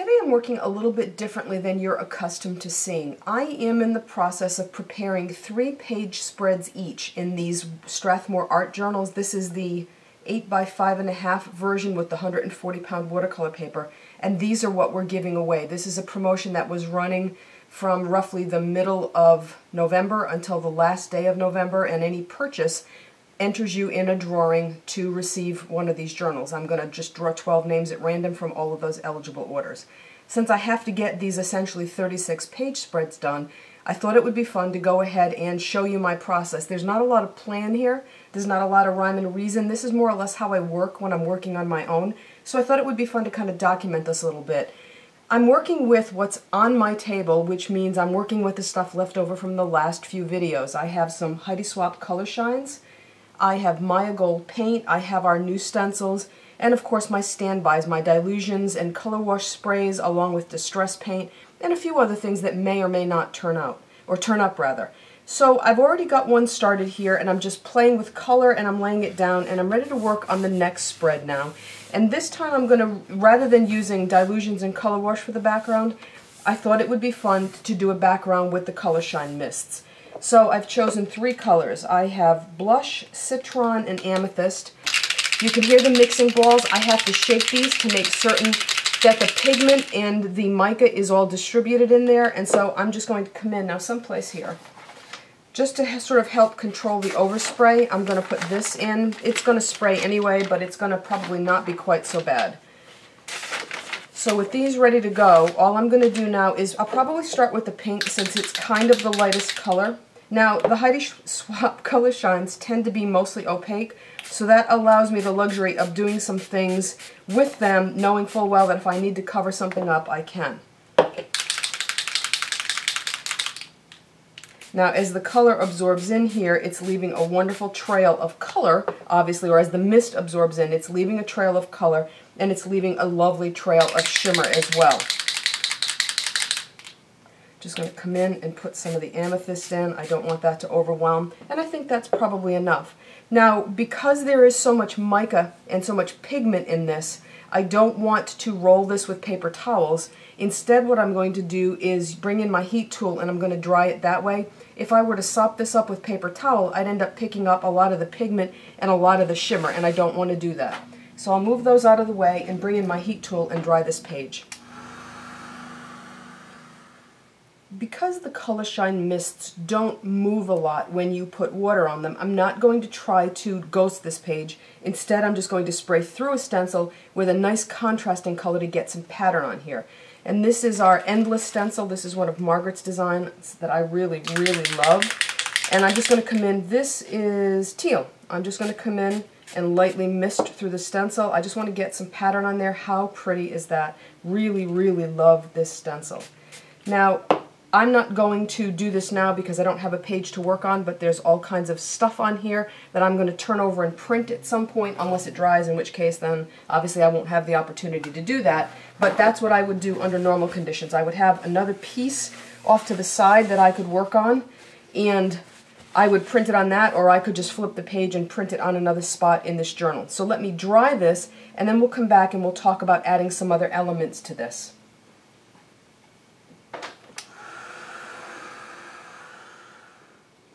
today I'm working a little bit differently than you're accustomed to seeing. I am in the process of preparing three page spreads each in these Strathmore art journals. This is the 8 by 5.5 version with the 140 pound watercolor paper and these are what we're giving away. This is a promotion that was running from roughly the middle of November until the last day of November and any purchase enters you in a drawing to receive one of these journals. I'm going to just draw 12 names at random from all of those eligible orders. Since I have to get these essentially 36 page spreads done, I thought it would be fun to go ahead and show you my process. There's not a lot of plan here. There's not a lot of rhyme and reason. This is more or less how I work when I'm working on my own. So I thought it would be fun to kind of document this a little bit. I'm working with what's on my table, which means I'm working with the stuff left over from the last few videos. I have some Heidi Swapp color shines. I have Maya Gold paint, I have our new stencils, and of course my standbys, my Dylusions and color wash sprays along with distress paint and a few other things that may or may not turn out, or turn up rather. So I've already got one started here and I'm just playing with color and I'm laying it down and I'm ready to work on the next spread now. And this time I'm going to, rather than using Dylusions and color wash for the background, I thought it would be fun to do a background with the color shine mists. So I've chosen three colors. I have blush, citron, and amethyst. You can hear the mixing balls. I have to shake these to make certain that the pigment and the mica is all distributed in there. And so I'm just going to come in now someplace here. Just to sort of help control the overspray, I'm going to put this in. It's going to spray anyway, but it's going to probably not be quite so bad. So with these ready to go, all I'm going to do now is I'll probably start with the pink since it's kind of the lightest color. Now, the Heidi Swapp color shines tend to be mostly opaque, so that allows me the luxury of doing some things with them, knowing full well that if I need to cover something up, I can. Now, as the color absorbs in here, it's leaving a wonderful trail of color, obviously, or as the mist absorbs in, it's leaving a trail of color, and it's leaving a lovely trail of shimmer as well. Just going to come in and put some of the amethyst in. I don't want that to overwhelm, and I think that's probably enough. Now, because there is so much mica and so much pigment in this, I don't want to roll this with paper towels. Instead, what I'm going to do is bring in my heat tool and I'm going to dry it that way. If I were to sop this up with paper towel, I'd end up picking up a lot of the pigment and a lot of the shimmer, and I don't want to do that. So I'll move those out of the way and bring in my heat tool and dry this page. Because the color shine mists don't move a lot when you put water on them, I'm not going to try to ghost this page. Instead, I'm just going to spray through a stencil with a nice contrasting color to get some pattern on here. And this is our Endless stencil. This is one of Margaret's designs that I really, really love. And I'm just going to come in, this is teal. I'm just going to come in and lightly mist through the stencil. I just want to get some pattern on there. How pretty is that? Really, really love this stencil. Now, I'm not going to do this now because I don't have a page to work on, but there's all kinds of stuff on here that I'm going to turn over and print at some point, unless it dries, in which case then obviously I won't have the opportunity to do that. But that's what I would do under normal conditions. I would have another piece off to the side that I could work on, and I would print it on that, or I could just flip the page and print it on another spot in this journal. So let me dry this, and then we'll come back and we'll talk about adding some other elements to this.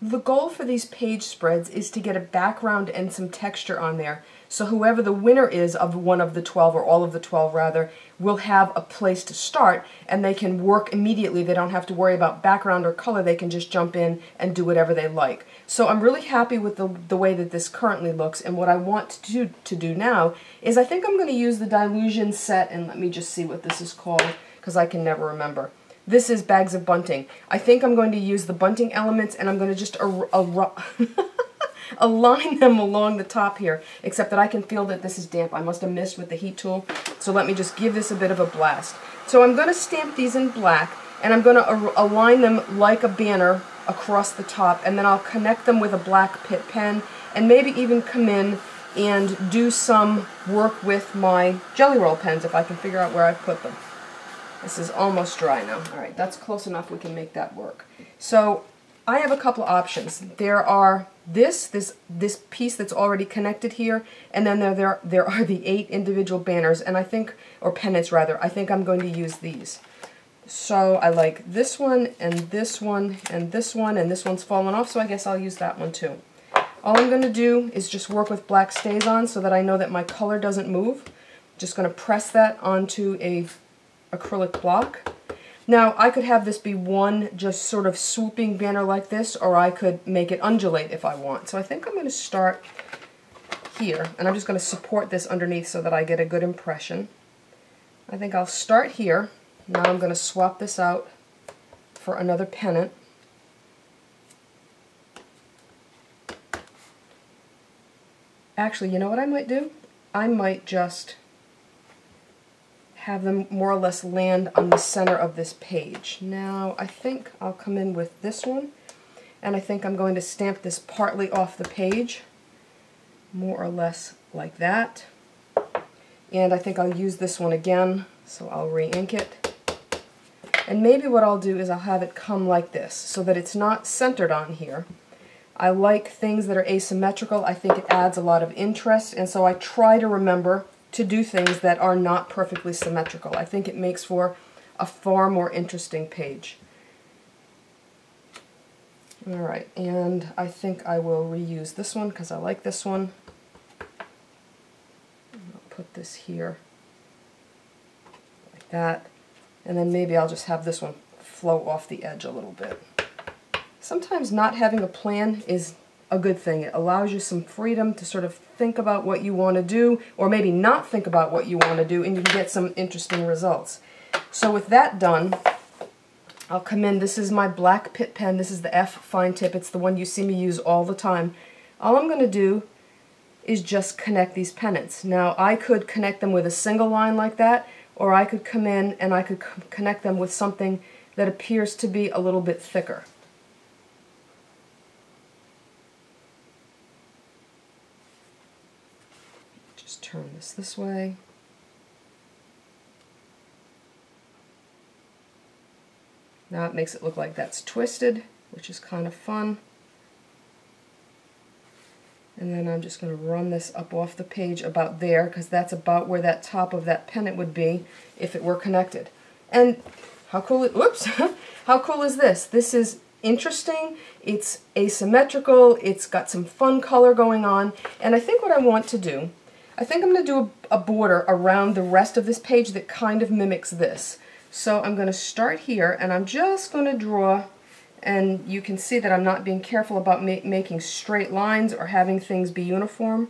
The goal for these page spreads is to get a background and some texture on there. So whoever the winner is of one of the 12, or all of the 12 rather, will have a place to start and they can work immediately. They don't have to worry about background or color. They can just jump in and do whatever they like. So I'm really happy with the, the way that this currently looks and what I want to do, to do now is I think I'm going to use the Dylusion set and let me just see what this is called because I can never remember. This is bags of bunting. I think I'm going to use the bunting elements and I'm going to just align them along the top here, except that I can feel that this is damp. I must have missed with the heat tool, so let me just give this a bit of a blast. So I'm going to stamp these in black, and I'm going to align them like a banner across the top, and then I'll connect them with a black Pitt pen, and maybe even come in and do some work with my Gelly Roll pens if I can figure out where I've put them. This is almost dry now. All right, that's close enough. We can make that work. So I have a couple options. There are this, this, this piece that's already connected here, and then there, there, there are the eight individual banners, and I think, or pennants rather, I think I'm going to use these. So I like this one, and this one, and this one, and this one's fallen off, so I guess I'll use that one too. All I'm going to do is just work with black StazOn so that I know that my color doesn't move. Just going to press that onto a acrylic block. Now, I could have this be one just sort of swooping banner like this, or I could make it undulate if I want. So I think I'm going to start here, and I'm just going to support this underneath so that I get a good impression. I think I'll start here. Now I'm going to swap this out for another pennant. Actually, you know what I might do? I might just have them more or less land on the center of this page. Now, I think I'll come in with this one, and I think I'm going to stamp this partly off the page, more or less like that. And I think I'll use this one again, so I'll re-ink it. And maybe what I'll do is I'll have it come like this, so that it's not centered on here. I like things that are asymmetrical. I think it adds a lot of interest, and so I try to remember to do things that are not perfectly symmetrical. I think it makes for a far more interesting page. Alright, and I think I will reuse this one because I like this one. I'll put this here like that. And then maybe I'll just have this one float off the edge a little bit. Sometimes not having a plan is a good thing. It allows you some freedom to sort of think about what you want to do, or maybe not think about what you want to do, and you can get some interesting results. So with that done, I'll come in. This is my black Pitt pen. This is the F fine tip. It's the one you see me use all the time. All I'm going to do is just connect these pennants. Now I could connect them with a single line like that, or I could come in and I could connect them with something that appears to be a little bit thicker. Just turn this this way. Now it makes it look like that's twisted, which is kind of fun. And then I'm just going to run this up off the page about there because that's about where that top of that pennant would be if it were connected. And how cool, it, whoops, how cool is this? This is interesting, it's asymmetrical, it's got some fun color going on, and I think what I want to do, I think I'm going to do a, a border around the rest of this page that kind of mimics this. So I'm going to start here and I'm just going to draw and you can see that I'm not being careful about ma making straight lines or having things be uniform.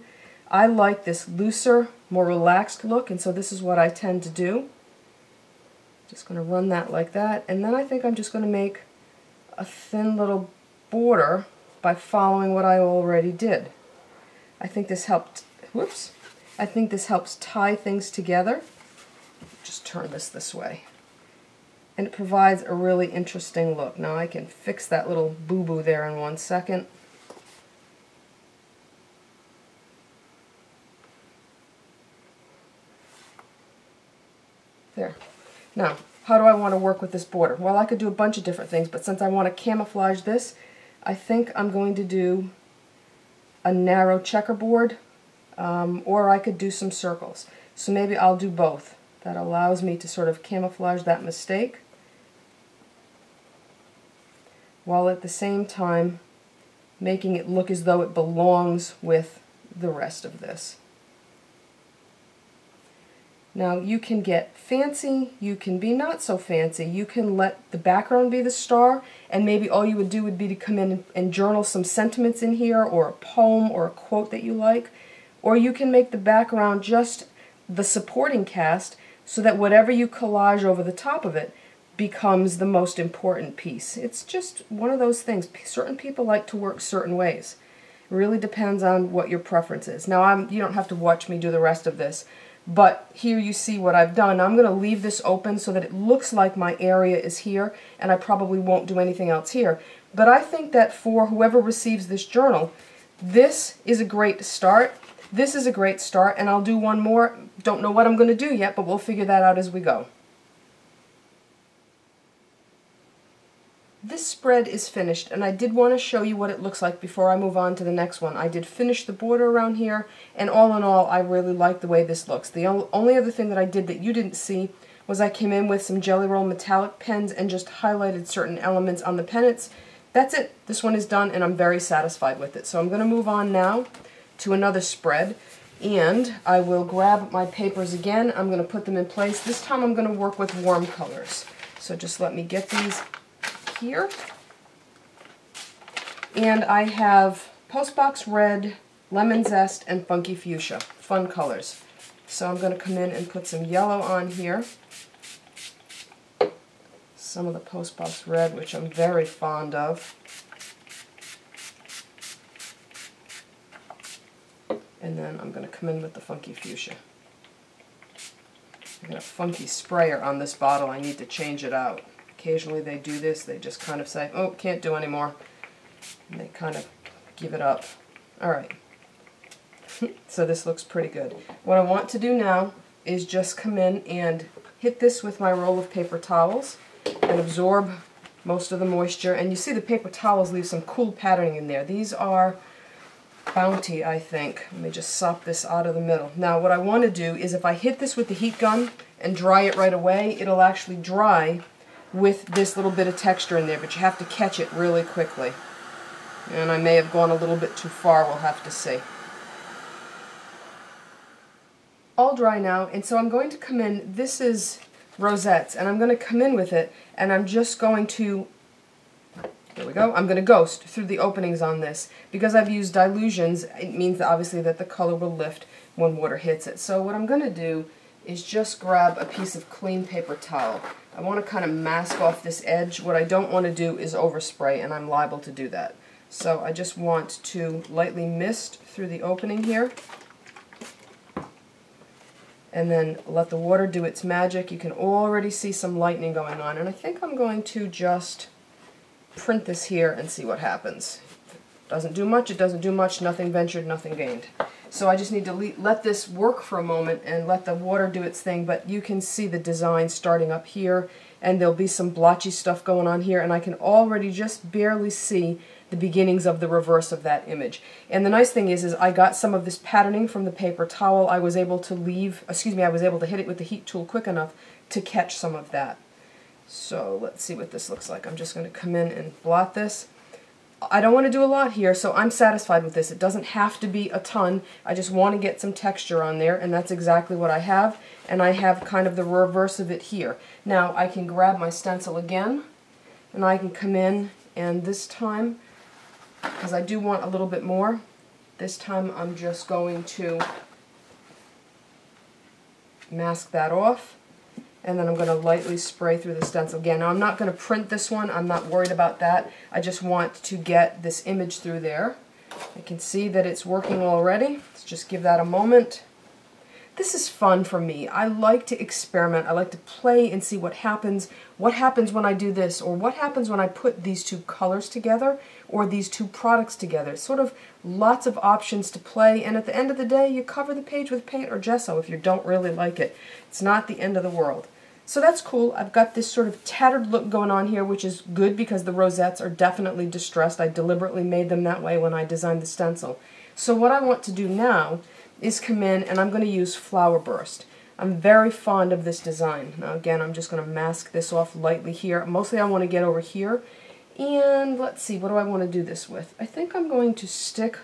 I like this looser, more relaxed look, and so this is what I tend to do. Just going to run that like that, and then I think I'm just going to make a thin little border by following what I already did. I think this helped, whoops, I think this helps tie things together. Just turn this this way and it provides a really interesting look. Now I can fix that little boo-boo there in one second. There. Now, how do I want to work with this border? Well, I could do a bunch of different things, but since I want to camouflage this, I think I'm going to do a narrow checkerboard, um, or I could do some circles. So maybe I'll do both. That allows me to sort of camouflage that mistake while at the same time making it look as though it belongs with the rest of this. Now you can get fancy, you can be not so fancy. You can let the background be the star and maybe all you would do would be to come in and journal some sentiments in here or a poem or a quote that you like. Or you can make the background just the supporting cast so that whatever you collage over the top of it becomes the most important piece. It's just one of those things. Certain people like to work certain ways. It really depends on what your preference is. Now, I'm, you don't have to watch me do the rest of this, but here you see what I've done. I'm going to leave this open so that it looks like my area is here, and I probably won't do anything else here. But I think that for whoever receives this journal, this is a great start. This is a great start, and I'll do one more. Don't know what I'm going to do yet, but we'll figure that out as we go. this spread is finished and I did want to show you what it looks like before I move on to the next one. I did finish the border around here and all in all I really like the way this looks. The only other thing that I did that you didn't see was I came in with some Gelly Roll metallic pens and just highlighted certain elements on the pennants. That's it. This one is done and I'm very satisfied with it. So I'm going to move on now to another spread and I will grab my papers again. I'm going to put them in place. This time I'm going to work with warm colors. So just let me get these here. And I have Postbox Red, Lemon Zest, and Funky Fuchsia. Fun colors. So I'm going to come in and put some yellow on here. Some of the Postbox Red, which I'm very fond of. And then I'm going to come in with the Funky Fuchsia. I got a funky sprayer on this bottle. I need to change it out. Occasionally they do this. They just kind of say, oh, can't do anymore. And they kind of give it up. All right. so this looks pretty good. What I want to do now is just come in and hit this with my roll of paper towels and absorb most of the moisture. And you see the paper towels leave some cool patterning in there. These are Bounty, I think. Let me just sop this out of the middle. Now what I want to do is if I hit this with the heat gun and dry it right away, it'll actually dry with this little bit of texture in there, but you have to catch it really quickly. And I may have gone a little bit too far, we'll have to see. All dry now, and so I'm going to come in, this is rosettes, and I'm going to come in with it, and I'm just going to, there we go, I'm going to ghost through the openings on this. Because I've used Dylusions, it means obviously that the color will lift when water hits it. So what I'm going to do is just grab a piece of clean paper towel. I want to kind of mask off this edge. What I don't want to do is overspray, and I'm liable to do that. So I just want to lightly mist through the opening here. And then let the water do its magic. You can already see some lightning going on. And I think I'm going to just print this here and see what happens. Doesn't do much, it doesn't do much, nothing ventured, nothing gained. So I just need to let this work for a moment and let the water do its thing, but you can see the design starting up here, and there'll be some blotchy stuff going on here, and I can already just barely see the beginnings of the reverse of that image. And the nice thing is, is I got some of this patterning from the paper towel. I was able to leave, excuse me, I was able to hit it with the heat tool quick enough to catch some of that. So let's see what this looks like. I'm just going to come in and blot this. I don't want to do a lot here, so I'm satisfied with this. It doesn't have to be a ton. I just want to get some texture on there, and that's exactly what I have. And I have kind of the reverse of it here. Now, I can grab my stencil again, and I can come in, and this time, because I do want a little bit more, this time I'm just going to mask that off and then I'm going to lightly spray through the stencil again. Now I'm not going to print this one, I'm not worried about that. I just want to get this image through there. I can see that it's working already. Let's just give that a moment. This is fun for me. I like to experiment. I like to play and see what happens. What happens when I do this? Or what happens when I put these two colors together? Or these two products together? Sort of lots of options to play. And at the end of the day, you cover the page with paint or gesso if you don't really like it. It's not the end of the world. So that's cool. I've got this sort of tattered look going on here, which is good because the rosettes are definitely distressed. I deliberately made them that way when I designed the stencil. So what I want to do now is come in and I'm going to use Flower Burst. I'm very fond of this design. Now again, I'm just going to mask this off lightly here. Mostly I want to get over here. And let's see, what do I want to do this with? I think I'm going to stick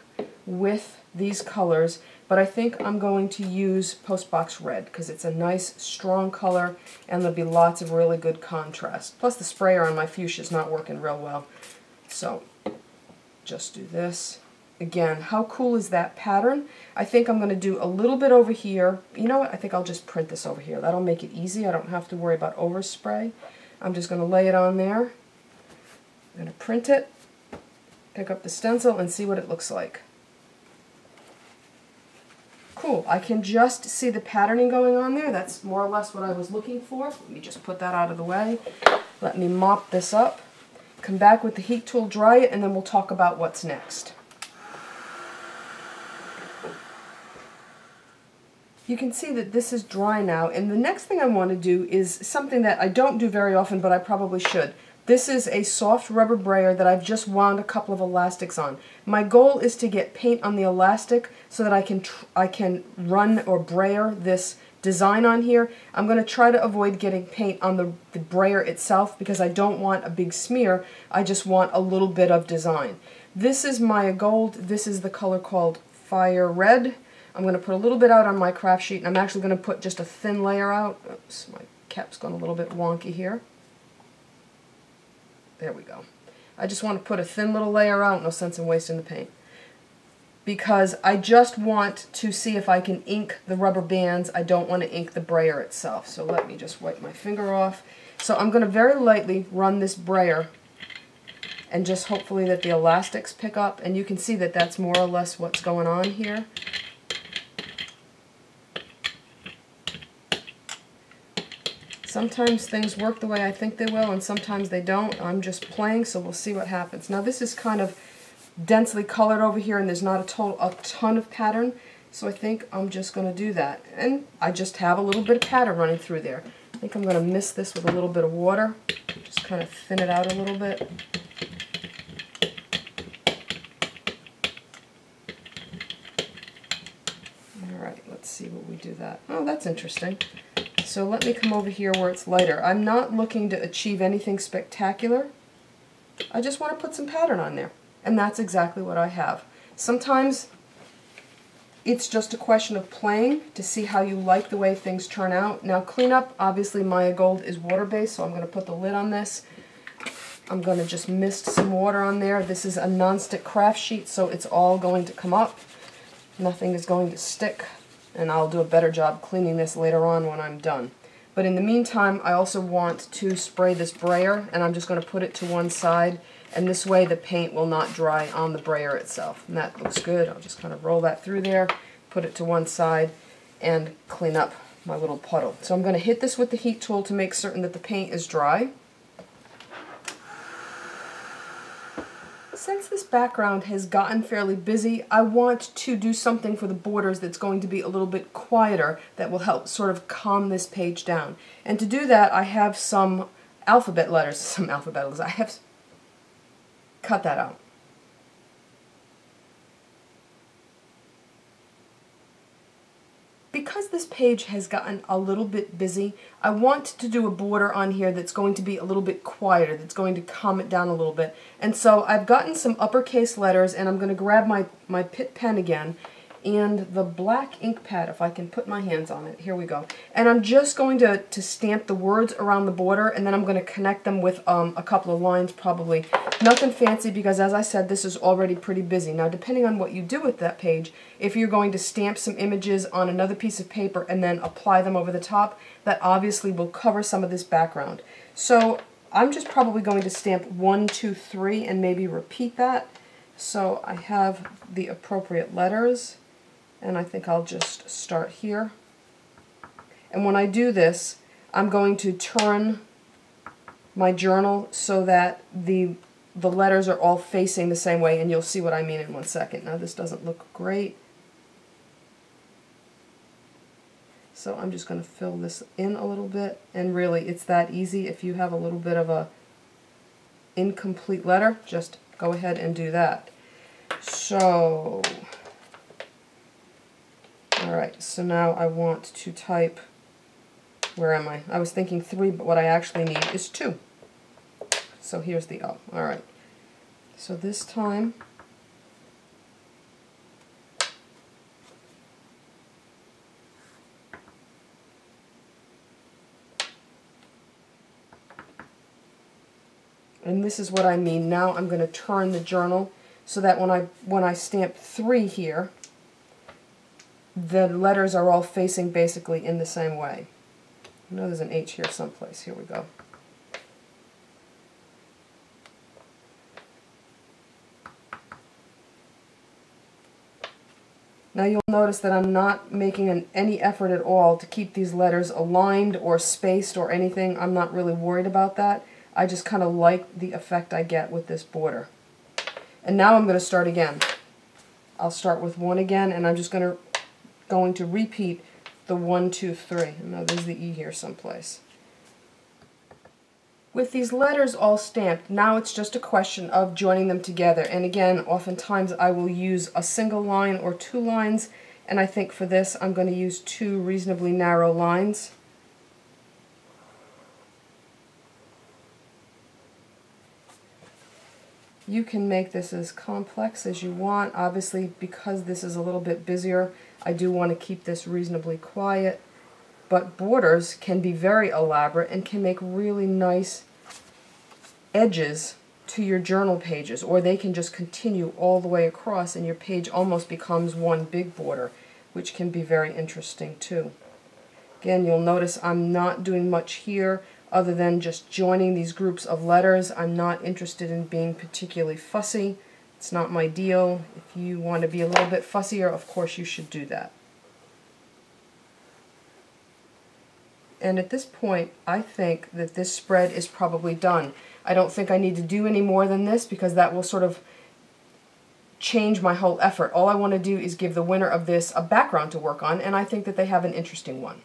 with these colors but I think I'm going to use Postbox Red because it's a nice strong color and there'll be lots of really good contrast. Plus the sprayer on my fuchsia is not working real well. So just do this. Again, how cool is that pattern? I think I'm going to do a little bit over here. You know what? I think I'll just print this over here. That'll make it easy. I don't have to worry about overspray. I'm just going to lay it on there. I'm going to print it, pick up the stencil, and see what it looks like. Cool, I can just see the patterning going on there. That's more or less what I was looking for. Let me just put that out of the way. Let me mop this up. Come back with the heat tool, dry it, and then we'll talk about what's next. You can see that this is dry now, and the next thing I want to do is something that I don't do very often, but I probably should. This is a soft rubber brayer that I've just wound a couple of elastics on. My goal is to get paint on the elastic so that I can I can run or brayer this design on here. I'm going to try to avoid getting paint on the, the brayer itself because I don't want a big smear. I just want a little bit of design. This is Maya Gold. This is the color called Fire Red. I'm going to put a little bit out on my craft sheet and I'm actually going to put just a thin layer out. Oops, my cap's gone a little bit wonky here. There we go. I just want to put a thin little layer out, no sense in wasting the paint. Because I just want to see if I can ink the rubber bands. I don't want to ink the brayer itself. So let me just wipe my finger off. So I'm going to very lightly run this brayer and just hopefully that the elastics pick up. And you can see that that's more or less what's going on here. Sometimes things work the way I think they will, and sometimes they don't. I'm just playing, so we'll see what happens. Now this is kind of densely colored over here, and there's not a, total, a ton of pattern, so I think I'm just going to do that. And I just have a little bit of pattern running through there. I think I'm going to mist this with a little bit of water, just kind of thin it out a little bit. Alright, let's see what we do that. Oh, that's interesting. So let me come over here where it's lighter. I'm not looking to achieve anything spectacular. I just want to put some pattern on there. And that's exactly what I have. Sometimes it's just a question of playing to see how you like the way things turn out. Now cleanup, obviously Maya Gold is water-based, so I'm going to put the lid on this. I'm going to just mist some water on there. This is a non-stick craft sheet, so it's all going to come up. Nothing is going to stick and I'll do a better job cleaning this later on when I'm done. But in the meantime, I also want to spray this brayer, and I'm just going to put it to one side, and this way the paint will not dry on the brayer itself. And that looks good. I'll just kind of roll that through there, put it to one side, and clean up my little puddle. So I'm going to hit this with the heat tool to make certain that the paint is dry. Since this background has gotten fairly busy, I want to do something for the borders that's going to be a little bit quieter that will help sort of calm this page down. And to do that, I have some alphabet letters, some alphabet letters. I have cut that out. because this page has gotten a little bit busy, I want to do a border on here that's going to be a little bit quieter, that's going to calm it down a little bit. And so I've gotten some uppercase letters and I'm going to grab my, my Pitt pen again and the black ink pad, if I can put my hands on it. Here we go. And I'm just going to, to stamp the words around the border, and then I'm going to connect them with um, a couple of lines probably. Nothing fancy because, as I said, this is already pretty busy. Now, depending on what you do with that page, if you're going to stamp some images on another piece of paper and then apply them over the top, that obviously will cover some of this background. So I'm just probably going to stamp one, two, three, and maybe repeat that. So I have the appropriate letters and I think I'll just start here. And when I do this, I'm going to turn my journal so that the the letters are all facing the same way, and you'll see what I mean in one second. Now this doesn't look great. So I'm just going to fill this in a little bit, and really it's that easy. If you have a little bit of a incomplete letter, just go ahead and do that. So Alright, so now I want to type, where am I? I was thinking three, but what I actually need is two. So here's the O. Alright. So this time, and this is what I mean. Now I'm going to turn the journal so that when I when I stamp three here, the letters are all facing basically in the same way. I know there's an H here someplace. Here we go. Now you'll notice that I'm not making an, any effort at all to keep these letters aligned or spaced or anything. I'm not really worried about that. I just kind of like the effect I get with this border. And now I'm going to start again. I'll start with one again and I'm just going to going to repeat the one, two, three. Now there's the E here someplace. With these letters all stamped, now it's just a question of joining them together. And again, oftentimes I will use a single line or two lines, and I think for this I'm going to use two reasonably narrow lines. You can make this as complex as you want. Obviously, because this is a little bit busier, I do want to keep this reasonably quiet but borders can be very elaborate and can make really nice edges to your journal pages or they can just continue all the way across and your page almost becomes one big border which can be very interesting too. Again you'll notice I'm not doing much here other than just joining these groups of letters. I'm not interested in being particularly fussy. It's not my deal. If you want to be a little bit fussier of course you should do that. And at this point, I think that this spread is probably done. I don't think I need to do any more than this because that will sort of change my whole effort. All I want to do is give the winner of this a background to work on, and I think that they have an interesting one.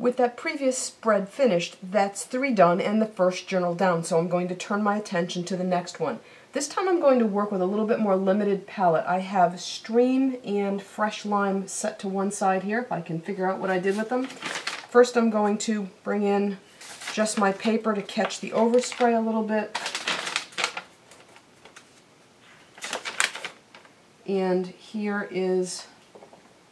With that previous spread finished, that's three done and the first journal down, so I'm going to turn my attention to the next one. This time I'm going to work with a little bit more limited palette. I have Stream and Fresh Lime set to one side here, if I can figure out what I did with them. First I'm going to bring in just my paper to catch the overspray a little bit. And here is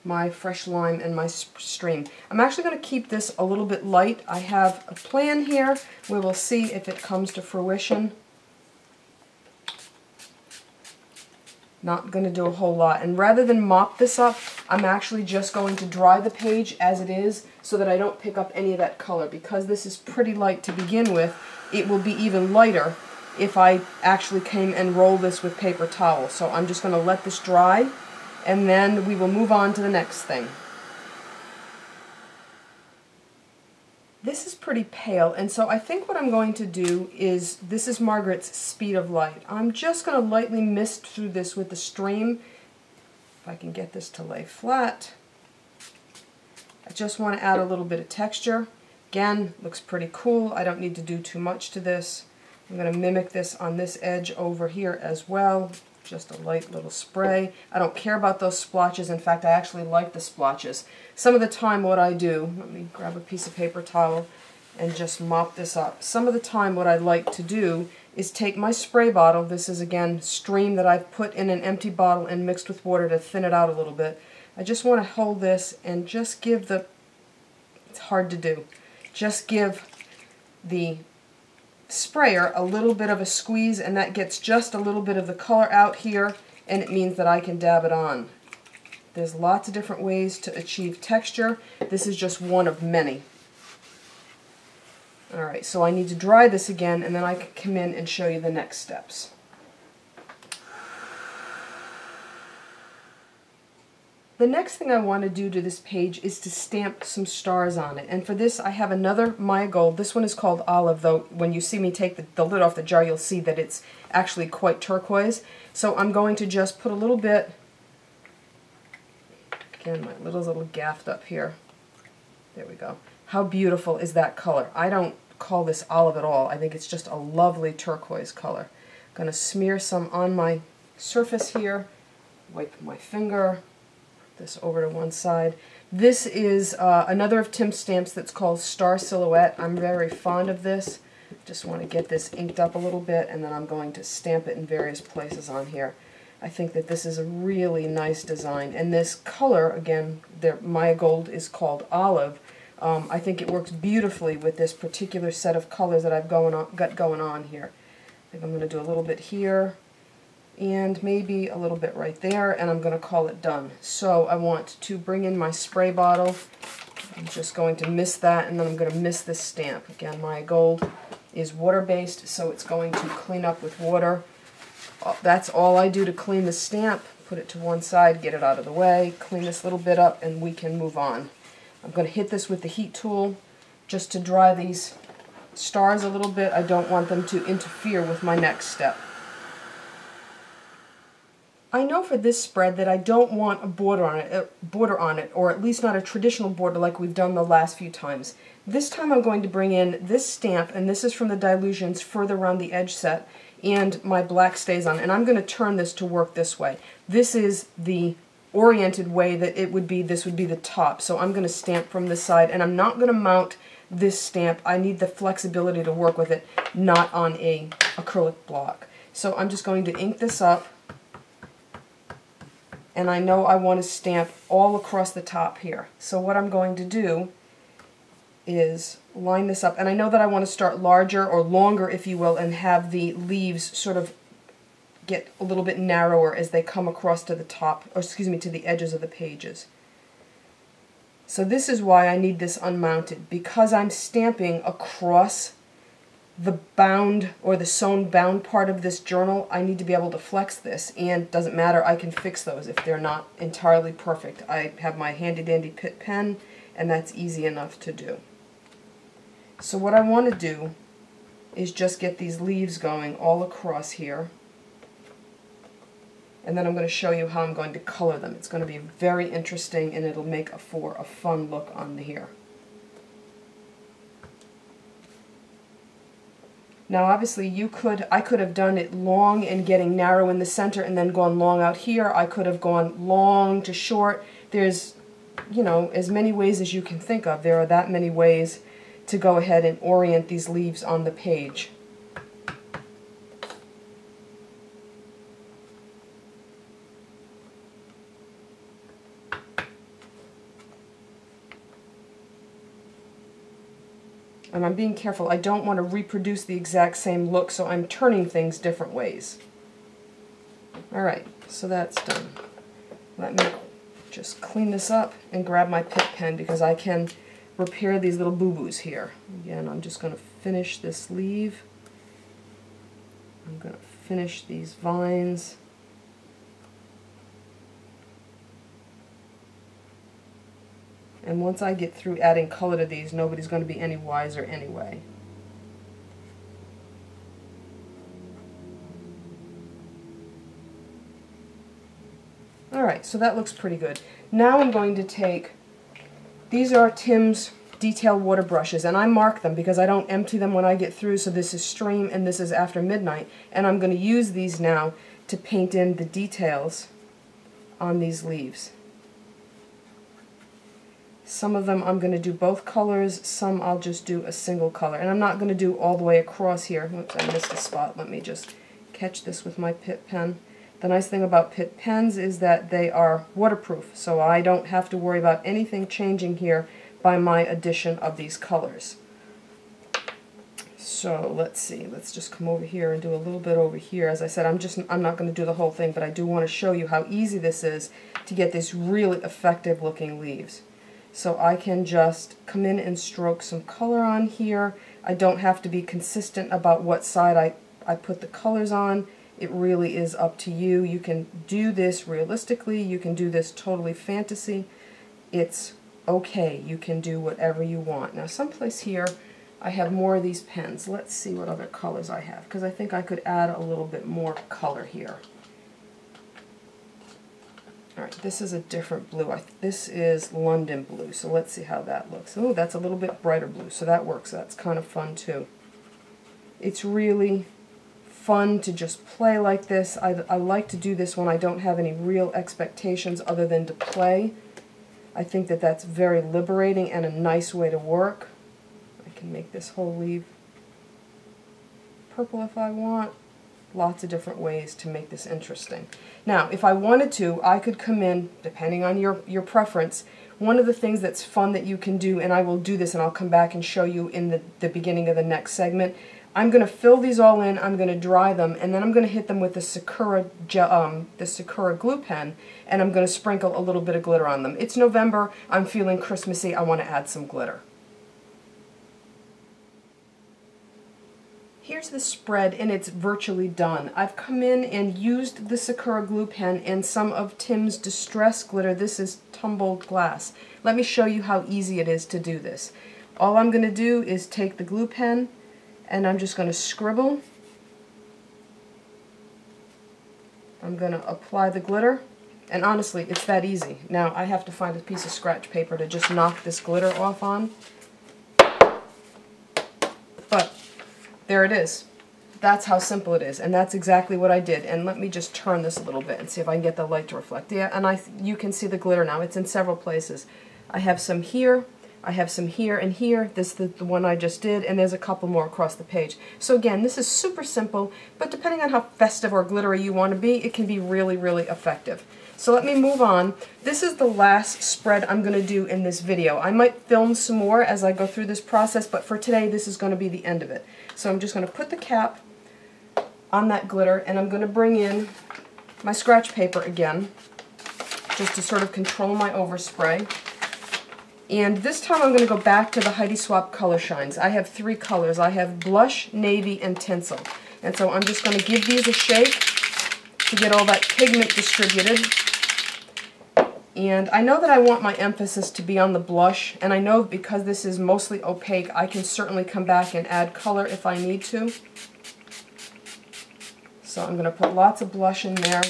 my fresh lime and my stream. I'm actually going to keep this a little bit light. I have a plan here. We will see if it comes to fruition. Not going to do a whole lot. And rather than mop this up, I'm actually just going to dry the page as it is so that I don't pick up any of that color. Because this is pretty light to begin with, it will be even lighter if I actually came and roll this with paper towel. So I'm just going to let this dry and then we will move on to the next thing. This is pretty pale, and so I think what I'm going to do is, this is Margaret's Speed of Light. I'm just going to lightly mist through this with the stream. If I can get this to lay flat. I just want to add a little bit of texture. Again, looks pretty cool. I don't need to do too much to this. I'm going to mimic this on this edge over here as well just a light little spray. I don't care about those splotches. In fact, I actually like the splotches. Some of the time what I do, let me grab a piece of paper towel and just mop this up. Some of the time what I like to do is take my spray bottle, this is again stream that I've put in an empty bottle and mixed with water to thin it out a little bit. I just want to hold this and just give the, it's hard to do, just give the sprayer a little bit of a squeeze and that gets just a little bit of the color out here and it means that I can dab it on. There's lots of different ways to achieve texture. This is just one of many. Alright, so I need to dry this again and then I can come in and show you the next steps. The next thing I want to do to this page is to stamp some stars on it. And for this, I have another Maya Gold. This one is called Olive, though when you see me take the, the lid off the jar, you'll see that it's actually quite turquoise. So I'm going to just put a little bit, again, my little little gaffed up here. There we go. How beautiful is that color? I don't call this olive at all. I think it's just a lovely turquoise color. I'm going to smear some on my surface here, wipe my finger, this over to one side. This is uh, another of Tim's stamps that's called Star Silhouette. I'm very fond of this. Just want to get this inked up a little bit and then I'm going to stamp it in various places on here. I think that this is a really nice design. And this color, again, the Maya Gold is called Olive. Um, I think it works beautifully with this particular set of colors that I've going on, got going on here. I think I'm going to do a little bit here, and maybe a little bit right there, and I'm going to call it done. So I want to bring in my spray bottle. I'm just going to miss that, and then I'm going to miss this stamp. Again, Maya Gold is water-based, so it's going to clean up with water. Uh, that's all I do to clean the stamp. Put it to one side, get it out of the way, clean this little bit up, and we can move on. I'm going to hit this with the heat tool just to dry these stars a little bit. I don't want them to interfere with my next step. I know for this spread that I don't want a border on it, a border on it, or at least not a traditional border like we've done the last few times. This time I'm going to bring in this stamp, and this is from the Dylusions further around the edge set, and my black StazOn, and I'm going to turn this to work this way. This is the oriented way that it would be, this would be the top, so I'm going to stamp from this side, and I'm not going to mount this stamp. I need the flexibility to work with it, not on a acrylic block. So I'm just going to ink this up and I know I want to stamp all across the top here. So what I'm going to do is line this up, and I know that I want to start larger or longer, if you will, and have the leaves sort of get a little bit narrower as they come across to the top, or excuse me, to the edges of the pages. So this is why I need this unmounted, because I'm stamping across the bound or the sewn bound part of this journal, I need to be able to flex this, and doesn't matter, I can fix those if they're not entirely perfect. I have my handy dandy Pitt pen, and that's easy enough to do. So what I want to do is just get these leaves going all across here, and then I'm going to show you how I'm going to color them. It's going to be very interesting, and it'll make a, for a fun look on the here. Now obviously you could, I could have done it long and getting narrow in the center and then gone long out here. I could have gone long to short. There's, you know, as many ways as you can think of. There are that many ways to go ahead and orient these leaves on the page. And I'm being careful. I don't want to reproduce the exact same look, so I'm turning things different ways. Alright, so that's done. Let me just clean this up and grab my Pitt pen because I can repair these little boo-boos here. Again, I'm just going to finish this leaf. I'm going to finish these vines. And once I get through adding color to these, nobody's going to be any wiser anyway. Alright, so that looks pretty good. Now I'm going to take, these are Tim's detail water brushes, and I mark them because I don't empty them when I get through, so this is stream and this is after midnight, and I'm going to use these now to paint in the details on these leaves. Some of them I'm going to do both colors, some I'll just do a single color. And I'm not going to do all the way across here. Oops, I missed a spot. Let me just catch this with my Pitt pen. The nice thing about Pitt pens is that they are waterproof, so I don't have to worry about anything changing here by my addition of these colors. So let's see, let's just come over here and do a little bit over here. As I said, I'm just I'm not going to do the whole thing, but I do want to show you how easy this is to get these really effective looking leaves. So I can just come in and stroke some color on here. I don't have to be consistent about what side I, I put the colors on. It really is up to you. You can do this realistically. You can do this totally fantasy. It's okay. You can do whatever you want. Now someplace here I have more of these pens. Let's see what other colors I have because I think I could add a little bit more color here. Alright, this is a different blue. I, this is London blue, so let's see how that looks. Oh, that's a little bit brighter blue, so that works. That's kind of fun too. It's really fun to just play like this. I, I like to do this when I don't have any real expectations other than to play. I think that that's very liberating and a nice way to work. I can make this whole leaf purple if I want lots of different ways to make this interesting. Now, if I wanted to, I could come in, depending on your, your preference, one of the things that's fun that you can do, and I will do this and I'll come back and show you in the, the beginning of the next segment, I'm going to fill these all in, I'm going to dry them, and then I'm going to hit them with the Sakura, um, the Sakura glue pen, and I'm going to sprinkle a little bit of glitter on them. It's November, I'm feeling Christmassy, I want to add some glitter. Here's the spread and it's virtually done. I've come in and used the Sakura glue pen and some of Tim's Distress glitter. This is tumbled glass. Let me show you how easy it is to do this. All I'm going to do is take the glue pen and I'm just going to scribble I'm going to apply the glitter. And honestly, it's that easy. Now, I have to find a piece of scratch paper to just knock this glitter off on. But there it is. That's how simple it is, and that's exactly what I did. And let me just turn this a little bit and see if I can get the light to reflect. Yeah, and I you can see the glitter now. It's in several places. I have some here, I have some here and here. This is the, the one I just did, and there's a couple more across the page. So again, this is super simple, but depending on how festive or glittery you want to be, it can be really, really effective. So let me move on. This is the last spread I'm going to do in this video. I might film some more as I go through this process, but for today this is going to be the end of it. So I'm just going to put the cap on that glitter and I'm going to bring in my scratch paper again just to sort of control my overspray. And this time I'm going to go back to the Heidi Swapp color shines. I have three colors. I have blush, navy, and tinsel. And so I'm just going to give these a shake to get all that pigment distributed. And I know that I want my emphasis to be on the blush, and I know because this is mostly opaque, I can certainly come back and add color if I need to. So I'm going to put lots of blush in there.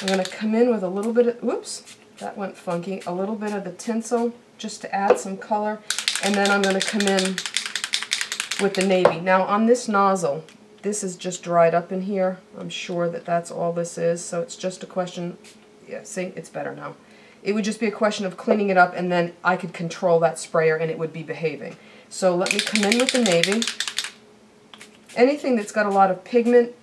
I'm going to come in with a little bit of, whoops, that went funky, a little bit of the tinsel just to add some color. And then I'm going to come in with the navy. Now on this nozzle, this is just dried up in here. I'm sure that that's all this is. So it's just a question, yeah, see, it's better now. It would just be a question of cleaning it up and then I could control that sprayer and it would be behaving. So let me come in with the navy. Anything that's got a lot of pigment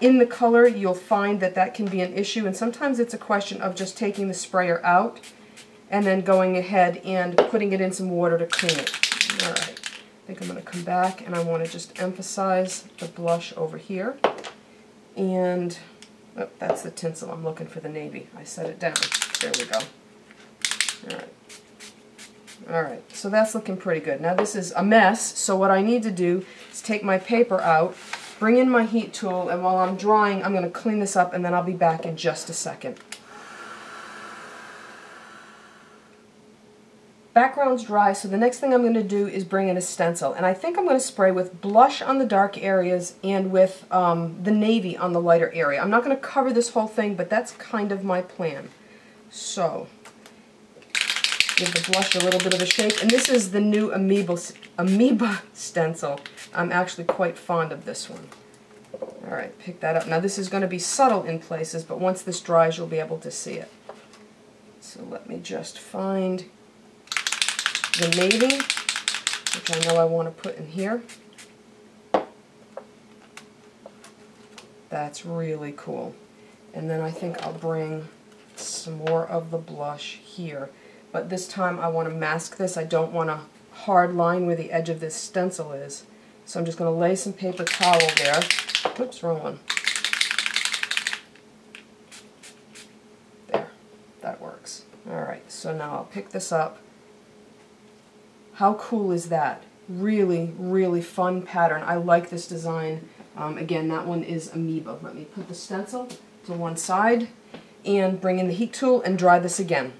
in the color, you'll find that that can be an issue. And sometimes it's a question of just taking the sprayer out and then going ahead and putting it in some water to clean it. All right. I think I'm going to come back and I want to just emphasize the blush over here. And, oh, that's the tinsel. I'm looking for the navy. I set it down. There we go. All right. All right, so that's looking pretty good. Now this is a mess, so what I need to do is take my paper out, bring in my heat tool, and while I'm drying, I'm going to clean this up, and then I'll be back in just a second. Background's dry, so the next thing I'm going to do is bring in a stencil. And I think I'm going to spray with blush on the dark areas and with um, the navy on the lighter area. I'm not going to cover this whole thing, but that's kind of my plan. So, give the blush a little bit of a shake. And this is the new Amoeba, Amoeba stencil. I'm actually quite fond of this one. Alright, pick that up. Now this is going to be subtle in places, but once this dries you'll be able to see it. So let me just find the navy, which I know I want to put in here. That's really cool. And then I think I'll bring some more of the blush here. But this time I want to mask this. I don't want a hard line where the edge of this stencil is. So I'm just going to lay some paper towel there. Oops, wrong one. There, that works. Alright, so now I'll pick this up how cool is that? Really, really fun pattern. I like this design. Um, again, that one is Amoeba. Let me put the stencil to one side and bring in the heat tool and dry this again.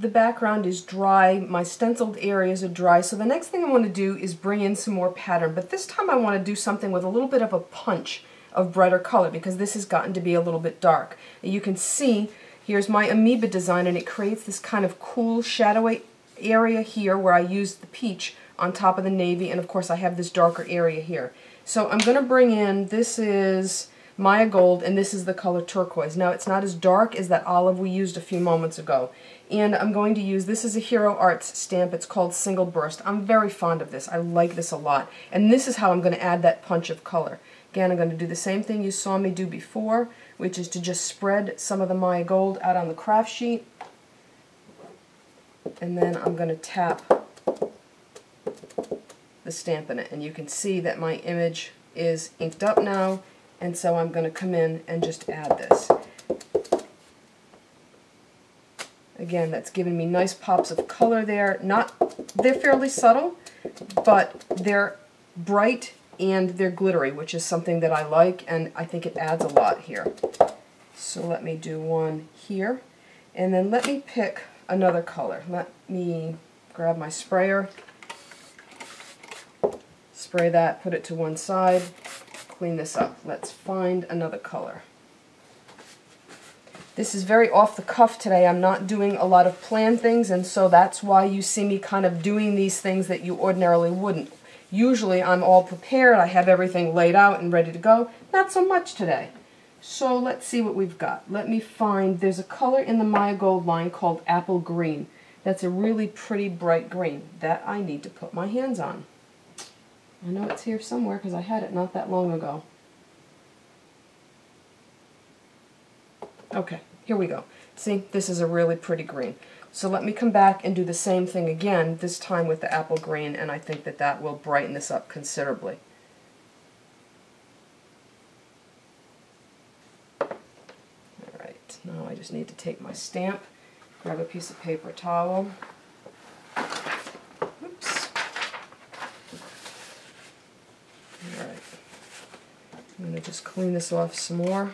The background is dry, my stenciled areas are dry, so the next thing I want to do is bring in some more pattern, but this time I want to do something with a little bit of a punch of brighter color because this has gotten to be a little bit dark. You can see Here's my amoeba design and it creates this kind of cool shadowy area here where I used the peach on top of the navy and of course I have this darker area here. So I'm going to bring in, this is Maya Gold and this is the color turquoise. Now it's not as dark as that olive we used a few moments ago. And I'm going to use, this is a Hero Arts stamp, it's called Single Burst. I'm very fond of this, I like this a lot. And this is how I'm going to add that punch of color. Again, I'm going to do the same thing you saw me do before which is to just spread some of the Maya Gold out on the craft sheet. And then I'm going to tap the stamp in it. And you can see that my image is inked up now, and so I'm going to come in and just add this. Again, that's giving me nice pops of color there. Not, they're fairly subtle, but they're bright and they're glittery, which is something that I like, and I think it adds a lot here. So let me do one here, and then let me pick another color. Let me grab my sprayer, Spray that, put it to one side, clean this up. Let's find another color. This is very off the cuff today. I'm not doing a lot of planned things, and so that's why you see me kind of doing these things that you ordinarily wouldn't. Usually I'm all prepared, I have everything laid out and ready to go. Not so much today. So let's see what we've got. Let me find, there's a color in the Maya Gold line called Apple Green. That's a really pretty bright green. That I need to put my hands on. I know it's here somewhere because I had it not that long ago. Okay, here we go. See, this is a really pretty green. So let me come back and do the same thing again, this time with the apple green, and I think that that will brighten this up considerably. Alright, now I just need to take my stamp, grab a piece of paper towel. Oops. Alright. I'm going to just clean this off some more.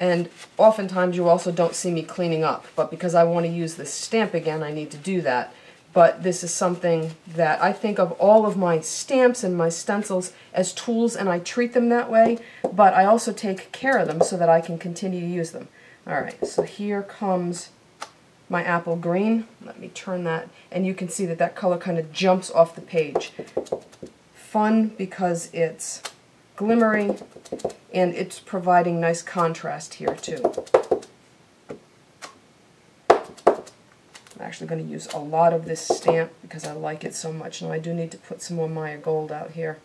And oftentimes you also don't see me cleaning up, but because I want to use this stamp again, I need to do that. But this is something that I think of all of my stamps and my stencils as tools, and I treat them that way, but I also take care of them so that I can continue to use them. Alright, so here comes my apple green. Let me turn that, and you can see that that color kind of jumps off the page. Fun because it's glimmery, and it's providing nice contrast here too. I'm actually going to use a lot of this stamp because I like it so much. Now I do need to put some more Maya Gold out here.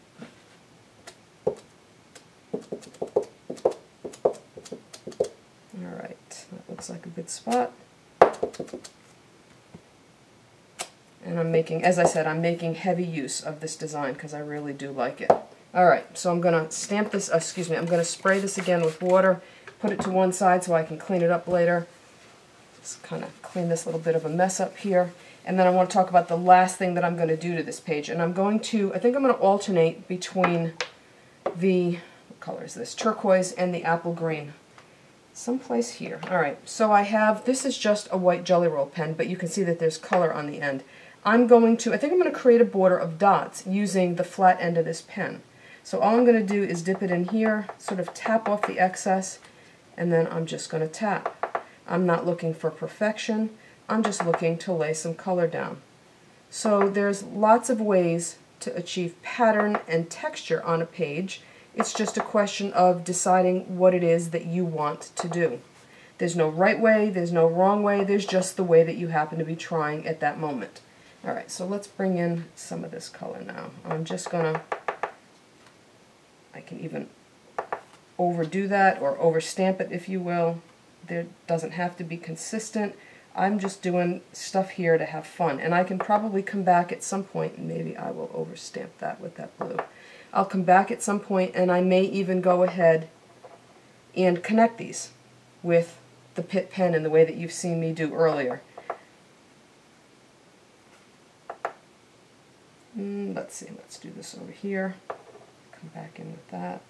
Alright, that looks like a good spot. And I'm making, as I said, I'm making heavy use of this design because I really do like it. Alright, so I'm going to stamp this, uh, excuse me, I'm going to spray this again with water, put it to one side so I can clean it up later. Just kind of clean this little bit of a mess up here. And then I want to talk about the last thing that I'm going to do to this page. And I'm going to, I think I'm going to alternate between the, what color is this, turquoise and the apple green. Someplace here. Alright, so I have, this is just a white Gelly Roll pen, but you can see that there's color on the end. I'm going to, I think I'm going to create a border of dots using the flat end of this pen. So all I'm going to do is dip it in here, sort of tap off the excess, and then I'm just going to tap. I'm not looking for perfection, I'm just looking to lay some color down. So there's lots of ways to achieve pattern and texture on a page. It's just a question of deciding what it is that you want to do. There's no right way, there's no wrong way, there's just the way that you happen to be trying at that moment. Alright, so let's bring in some of this color now. I'm just going to I can even overdo that or overstamp it if you will. There doesn't have to be consistent. I'm just doing stuff here to have fun. And I can probably come back at some point and maybe I will overstamp that with that blue. I'll come back at some point and I may even go ahead and connect these with the Pitt pen in the way that you've seen me do earlier. Mm, let's see, let's do this over here come back in with that.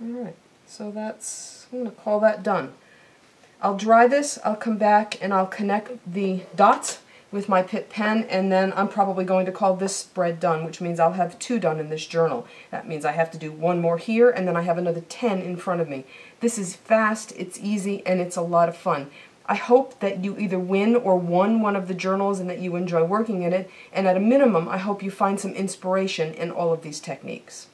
Alright, so that's, I'm going to call that done. I'll dry this, I'll come back and I'll connect the dots with my Pitt pen, and then I'm probably going to call this spread done, which means I'll have two done in this journal. That means I have to do one more here, and then I have another 10 in front of me. This is fast, it's easy, and it's a lot of fun. I hope that you either win or won one of the journals and that you enjoy working in it, and at a minimum, I hope you find some inspiration in all of these techniques.